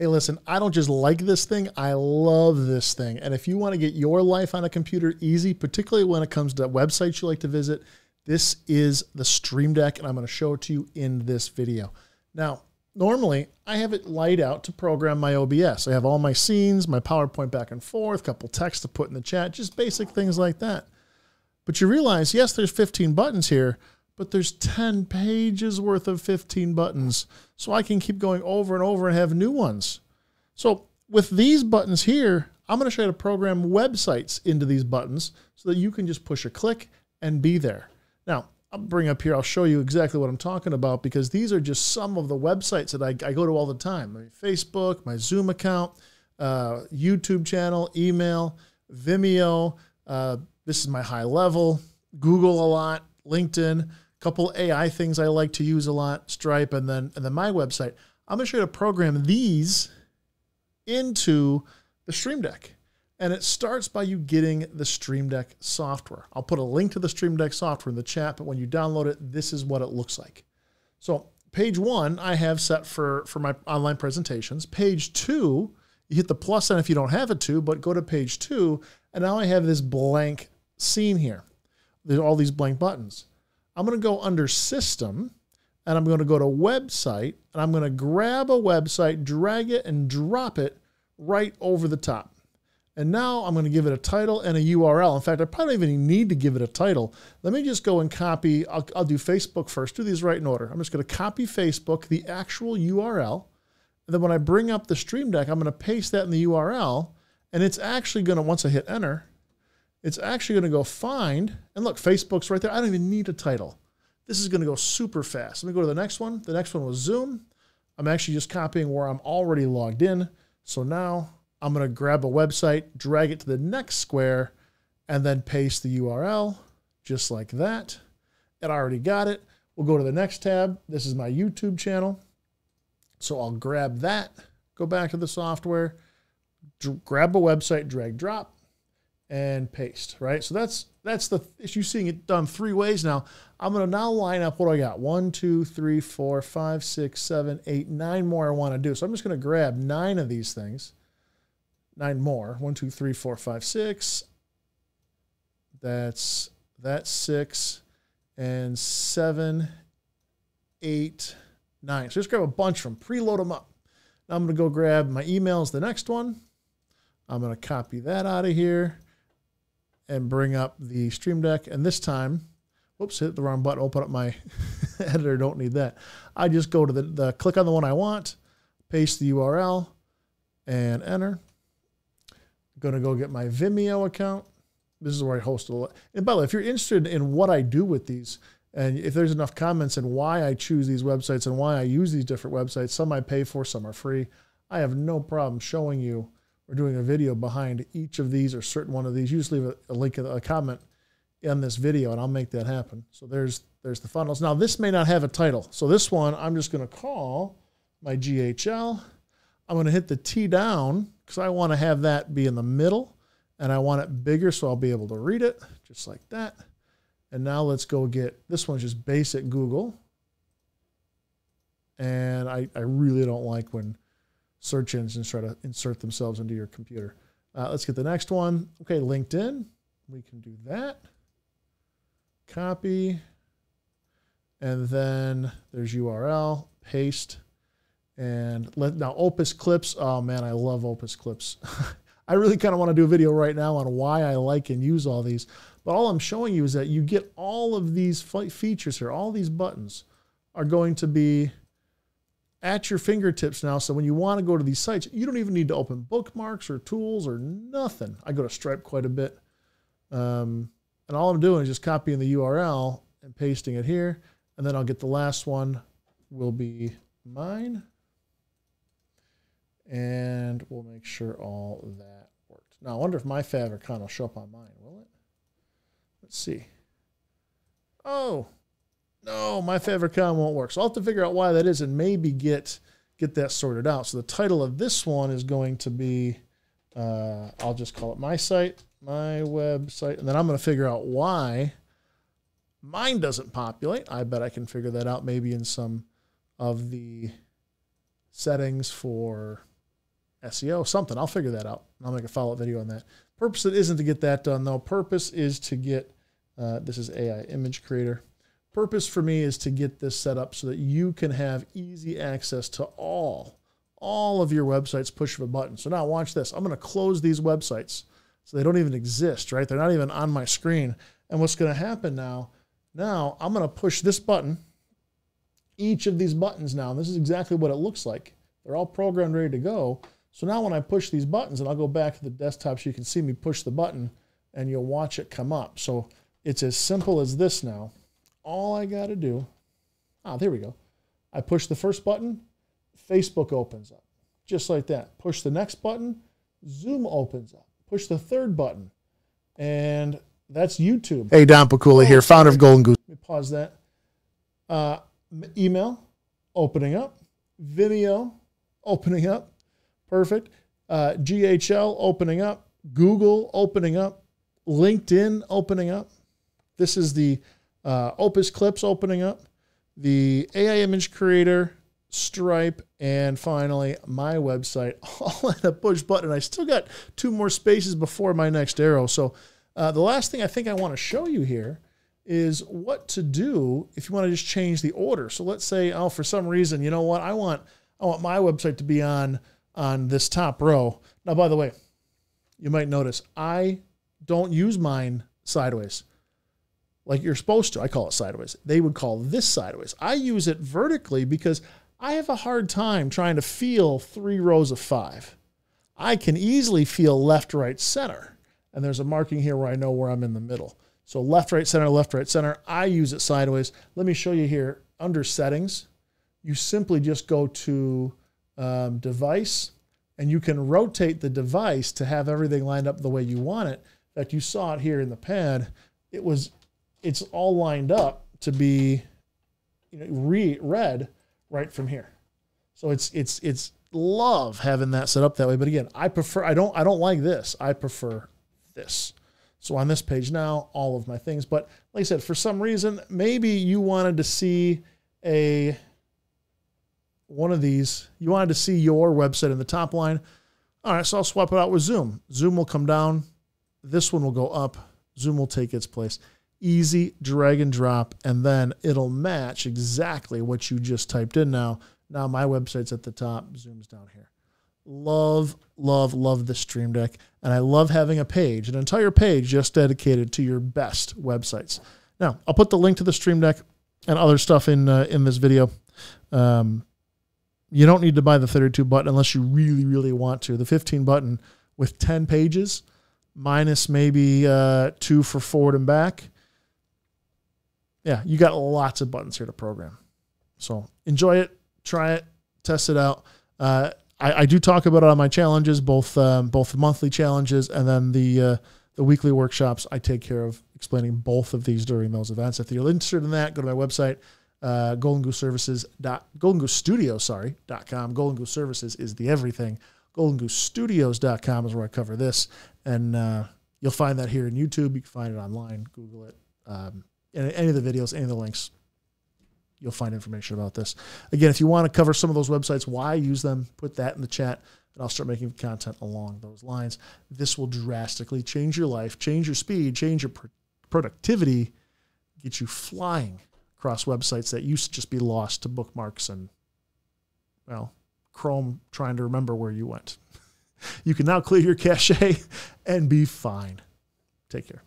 hey, listen, I don't just like this thing, I love this thing. And if you want to get your life on a computer easy, particularly when it comes to websites you like to visit, this is the Stream Deck, and I'm going to show it to you in this video. Now, normally I have it light out to program my OBS. I have all my scenes, my PowerPoint back and forth, a couple text to put in the chat, just basic things like that. But you realize, yes, there's 15 buttons here, but there's 10 pages worth of 15 buttons. So I can keep going over and over and have new ones. So with these buttons here, I'm going to show you how to program websites into these buttons so that you can just push a click and be there. Now, I'll bring up here, I'll show you exactly what I'm talking about because these are just some of the websites that I, I go to all the time. My Facebook, my Zoom account, uh, YouTube channel, email, Vimeo. Uh, this is my high level, Google a lot, LinkedIn, a couple AI things I like to use a lot, Stripe, and then and then my website. I'm going to show you how to program these into the Stream Deck. And it starts by you getting the Stream Deck software. I'll put a link to the Stream Deck software in the chat, but when you download it, this is what it looks like. So page one, I have set for, for my online presentations. Page two, you hit the plus sign if you don't have it to, but go to page two, and now I have this blank scene here. There's all these blank buttons. I'm going to go under System, and I'm going to go to Website, and I'm going to grab a website, drag it, and drop it right over the top. And now I'm going to give it a title and a URL. In fact, I probably don't even need to give it a title. Let me just go and copy. I'll, I'll do Facebook first. Do these right in order. I'm just going to copy Facebook, the actual URL. And then when I bring up the Stream Deck, I'm going to paste that in the URL. And it's actually going to, once I hit enter, it's actually going to go find. And look, Facebook's right there. I don't even need a title. This is going to go super fast. Let me go to the next one. The next one was Zoom. I'm actually just copying where I'm already logged in. So now I'm going to grab a website, drag it to the next square, and then paste the URL just like that. And I already got it. We'll go to the next tab. This is my YouTube channel. So I'll grab that, go back to the software, grab a website, drag drop, and paste, right? So that's that's the issue seeing it done three ways now. I'm gonna now line up what I got? One, two, three, four, five, six, seven, eight, nine more I want to do. So I'm just gonna grab nine of these things nine more. One, two, three, four, five, six. That's that's six and seven, eight, nine. So just grab a bunch from preload them up. Now I'm to go grab my emails, the next one. I'm to copy that out of here and bring up the Stream Deck. And this time, whoops, hit the wrong button, open up my editor, don't need that. I just go to the, the click on the one I want, paste the URL, and enter going to go get my Vimeo account. This is where I host a lot. And by the way, if you're interested in what I do with these, and if there's enough comments and why I choose these websites and why I use these different websites, some I pay for, some are free. I have no problem showing you or doing a video behind each of these or certain one of these. You just leave a, a link, a comment in this video, and I'll make that happen. So there's there's the funnels. Now this may not have a title, so this one I'm just going to call my GHL. I'm going to hit the T down because I want to have that be in the middle and I want it bigger so I'll be able to read it just like that. And now let's go get, this one's just basic Google. And I, I really don't like when search engines try to insert themselves into your computer. Uh, let's get the next one. Okay, LinkedIn. We can do that. Copy. And then there's URL, paste. And let, now Opus Clips, oh man, I love Opus Clips. I really kind of want to do a video right now on why I like and use all these. But all I'm showing you is that you get all of these features here, all these buttons are going to be at your fingertips now. So when you want to go to these sites, you don't even need to open bookmarks or tools or nothing. I go to Stripe quite a bit. Um, and all I'm doing is just copying the URL and pasting it here. And then I'll get the last one will be mine and we'll make sure all that worked. Now, I wonder if my favicon will show up on mine, will it? Let's see. Oh, no, my favicon won't work. So I'll have to figure out why that is and maybe get get that sorted out. So the title of this one is going to be, uh, I'll just call it my site, my website, and then I'm going to figure out why mine doesn't populate. I bet I can figure that out maybe in some of the settings for SEO, something. I'll figure that out. I'll make a follow up video on that. Purpose it isn't to get that done though. Purpose is to get uh, this is AI image creator. Purpose for me is to get this set up so that you can have easy access to all all of your websites push of a button. So now watch this. I'm going to close these websites so they don't even exist, right? They're not even on my screen. And what's going to happen now? Now I'm going to push this button, each of these buttons now. this is exactly what it looks like. They're all programmed, ready to go. So now when I push these buttons, and I'll go back to the desktop so you can see me push the button, and you'll watch it come up. So it's as simple as this now. All I got to do, ah, there we go. I push the first button, Facebook opens up, just like that. Push the next button, Zoom opens up. Push the third button, and that's YouTube. Hey, Don Pikula here, founder of Golden Goose. Let me pause that. Uh, email opening up, Vimeo opening up, perfect. Uh, GHL opening up, Google opening up, LinkedIn opening up. This is the uh, Opus Clips opening up, the AI Image Creator, Stripe, and finally my website all in a push button. I still got two more spaces before my next arrow. So uh, the last thing I think I want to show you here is what to do if you want to just change the order. So let's say, oh, for some reason, you know what, I want I want my website to be on on this top row. Now, by the way, you might notice I don't use mine sideways like you're supposed to. I call it sideways. They would call this sideways. I use it vertically because I have a hard time trying to feel three rows of five. I can easily feel left, right, center. And there's a marking here where I know where I'm in the middle. So left, right, center, left, right, center. I use it sideways. Let me show you here under settings. You simply just go to um, device and you can rotate the device to have everything lined up the way you want it. In fact, you saw it here in the pad. It was, it's all lined up to be you know, re- read right from here. So it's it's it's love having that set up that way. But again, I prefer I don't I don't like this. I prefer this. So on this page now, all of my things. But like I said, for some reason, maybe you wanted to see a one of these. You wanted to see your website in the top line. All right, so I'll swap it out with Zoom. Zoom will come down. This one will go up. Zoom will take its place easy drag and drop, and then it'll match exactly what you just typed in now. Now my website's at the top, Zoom's down here. Love, love, love the Stream Deck. And I love having a page, an entire page just dedicated to your best websites. Now, I'll put the link to the Stream Deck and other stuff in uh, in this video. Um, you don't need to buy the 32 button unless you really, really want to. The 15 button with 10 pages, minus maybe uh, two for forward and back, yeah, you got lots of buttons here to program. So enjoy it, try it, test it out. Uh, I, I, do talk about it on my challenges, both um, both monthly challenges and then the uh, the weekly workshops. I take care of explaining both of these during those events. If you're interested in that, go to my website, uh, Golden Goose Services dot Golden Goose Studio, sorry dot com. Golden Goose Services is the everything. Golden Goose Studios.com is where I cover this, and uh, you'll find that here in YouTube. You can find it online. Google it. Um, any of the videos, any of the links, you'll find information about this. Again, if you want to cover some of those websites, why use them, put that in the chat, and I'll start making content along those lines. This will drastically change your life, change your speed, change your productivity, get you flying across websites that used to just be lost to bookmarks and, well, Chrome trying to remember where you went. you can now clear your cache and be fine. Take care.